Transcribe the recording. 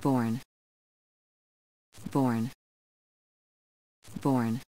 born. Born. Born.